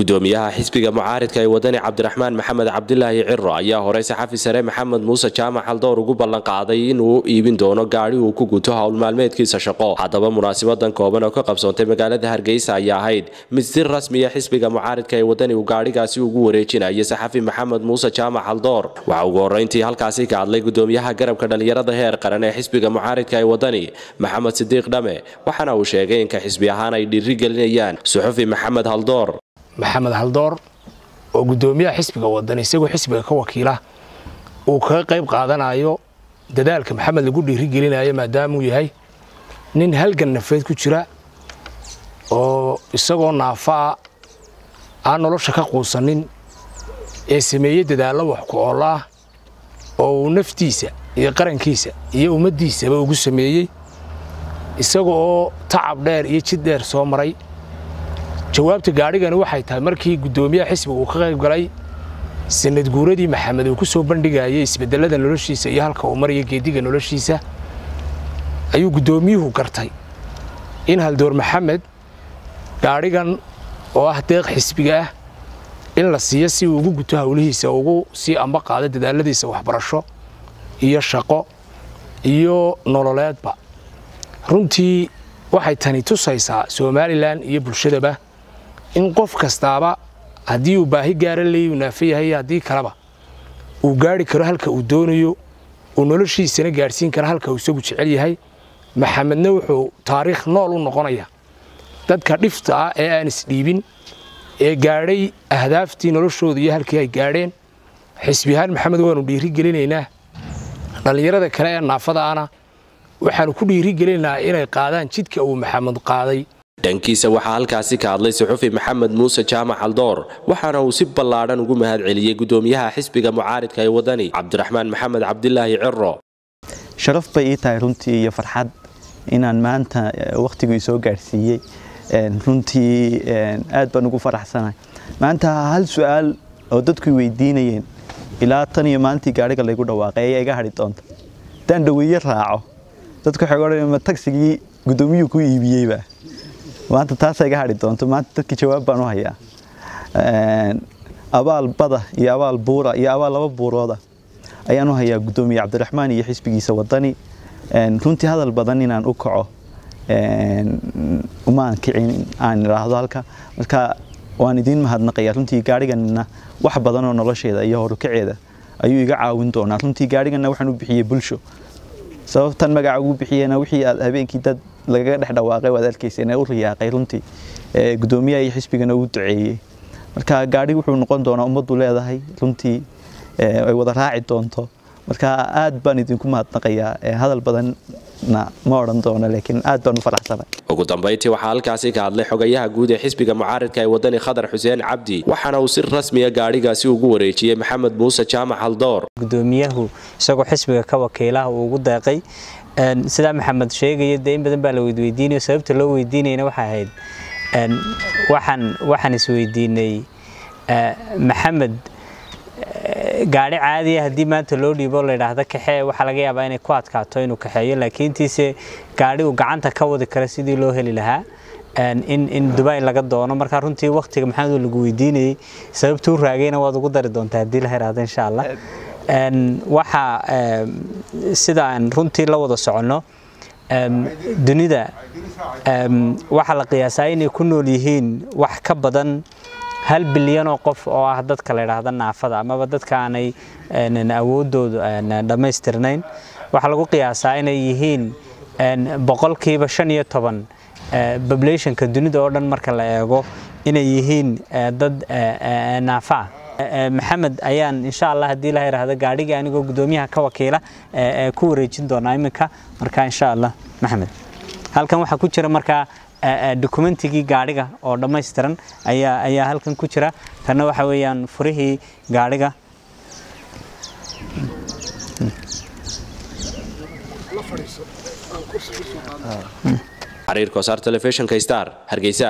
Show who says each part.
Speaker 1: gudoomiyaha xisbiga mucaaridka ee wadani cabdiraxmaan maxamed cabdilaahi ciro ayaa horey saxafi sare maxamed muuse jaamac haldoor ugu ballanqaaday inuu iibin doono gaadhi uu ku guto howl maalmeedkiisa shaqo. Haddaba munaasibadan kooban oo ka qabsoontay magaalada hargeysa ayaa ahayd mid si rasmiya xisbiga mucaaridka ee wadani uu gaadhigaasi ugu wareejinaya saxafi maxamed muuse jaamac haldoor waxaa ugu horreyntii halkaasi ka hadlay gudoomiyaha garabka dhallinyarada heer qaran ee xisbiga mucaaridka ee wadani maxamed sidiiq dhame waxaana uu sheegay inka xisbi ahaan ay dhiirigelinayaan suxufi maxamed haldoor
Speaker 2: maxamed haldoor oo gudoomiyaha xisbiga wadani isagoo xisbiga ka wakiila uu kaga qayb qaadanayo dadaalka maxamed lagu dhiirigelinayo maadaamuu yahay nin halgan nafeed ku jira oo isagoo naafaa aan nolosha ka quusanin ee sameeyey dadaallo wax ku ool ah oo uu naftiisa iyo qarankiisa iyo ummaddiisaba ugu sameeyey isaga oo tacab dheer iyo jid dheer soo maray jawaabta gaadhigani waxay tahay markii guddoomiyaha xisbiga uu ka qayb galay sanad guuradii maxamed uu ku soo bandhigayay isbedelada noloshiisa iyo halka uu maraya geediga noloshiisa ayuu guddoomiyuhu gartay in haldoor maxamed gaadhigan oo ah deeq xisbiga ah in la siiyo si uu ugu guto howlihiisa ugu sii amba qaado dadaaladiisa waxbarasho iyo shaqo iyo nololeedba. Runtii waxay tani tusaysaa somalilan iyo bulshadaba in qof kastaaba haddii uu baahi gaara leeyu naafo yahay haddii kaleba uu gaari karo halka uu doonayo uu noloshiisana gaadhsiin karo halka uu isagu jecel yahay maxamedna wuxuu taariikh nool u noqonaya dadka dhifta ah ee aan isdhiibin ee gaadhay ahdaaftii noloshooda iyo halkii ay gaadheen xisbiyahaan maxamed waanu dhiiri gelinaynaa dhallinyarada kale ee naafadaana waxaanu ku dhiiri gelinaynaa inay qaadaan jidka uu maxamed qaaday
Speaker 1: dhankiisa waxaa halkaasi ka hadlay suxufi maxamed muuse jaamac haldoor waxaana uu si ballaadhan ugu mahad celiyey gudoomiyaha xisbiga mucaaridka ee wadani cabdiraxmaan maxamed cabdilaahi ciro
Speaker 3: sharaf bay ii tahay runtii iyo farxad inaan maanta wakhtiguu soo gaadhsiiyey runtii aad baan ugu faraxsanahay maanta hal su'aal oo dadku weydiinayeen ilaa tan iyo maalintii gaadhiga laygu dhawaaqay ayaa iga hadhi doonta. Haddaan dhaweeye raaco dadku waxay odhan ma tagsigii guddoomiyuhu ku iibiyeyba maanta taasaa iga hadhi doonto maanta dadkii jawaab baan u hayaa. Abaal bada iyo abaal buura iyo abaal laba buurooda ayaan u hayaa guddoomiye cabdiraxmaan iyo xisbigiisa wadani runtii hadal badan inaan u kaco umaan kicin aan idhaahdo halka. Marka waan idiin mahadnaqaya runtii gaadhiganna wax badan oo nolosheeda iyo horukaceeda ayuu iga caawin doonaa. Runtii gaadhiganna waxaan u bixiyey bulsho. Sababtan magaca ugu bixiyena wixii aad habeenkii dad lagaga dhex dhawaaqay ee u riyaaqay runtii. Gudoomiyaha iyo xisbigana ugu duceeyey. Marka gaadhi wuxuu noqon doonaa ummaddu leedahay runtii ay wada raaci doonto. Marka aad baan idinku mahadnaqayaa hadal badanna ma odhan doono laakiin aad baan u faraxsanay.
Speaker 1: Ugu dambayntii waxaa halkaasi ka hadlay xogayaha guud ee xisbiga mucaaridka ee wadani khadar xuseen cabdi waxaana uu si rasmiya gaadhigaasi ugu wareejiyey maxamed muuse jaamac haldoor.
Speaker 4: Gudoomiyahu isagoo xisbiga ka wakiilaha uu ugu deeqay sidaa maxamed sheegaya dee in badan baa la weydweydiinayo sababta loo weydiinayna waxay ahayd waxaan waxaan isweydiinay maxamed gaadhi caadiya haddii maanta loo dhiibo layidhaahda kaxee waxaa laga yaabaa inay ku adkaato inuu kaxeeyo laakiintiise gaadhi uu gacanta ka wadi kara sidii loo heli lahaa in in dubai laga doono. Markaa runtii waktiga maxamed lagu weydiinayey sababtuu raagayna waad ugu dari doontaa haddii la yidhaahdo insha allah waxa sida aan runtii la wada soconno dunida waxaa la qiyaasaa inay ku nool yihiin wax ka badan hal bilyan oo qof oo ah dadka la yidhaahda naafada amaba dadka aanay awoodoodu dhammaystirnayn. Waxaa lagu qiyaasaa inay yihiin boqolkiiba shan iyo toban populationka dunida oo dhan marka la eego inay yihiin dad naafa ah maxamed ayaan insha allah haddii la yidhaahdo gaadhigii anigoo guddoomiyaha ka wakiila ku wareejin doonaa iminka. Marka insha allah maxamed. Halkan waxaa ku jira markaa dokumentigii gaadhiga oo dhammaystiran ayaa ayaa halkan ku jira. Kana waxa weeyaan furihii gaadhiga.
Speaker 1: Xariirka wasaar telefishinka star hargeysa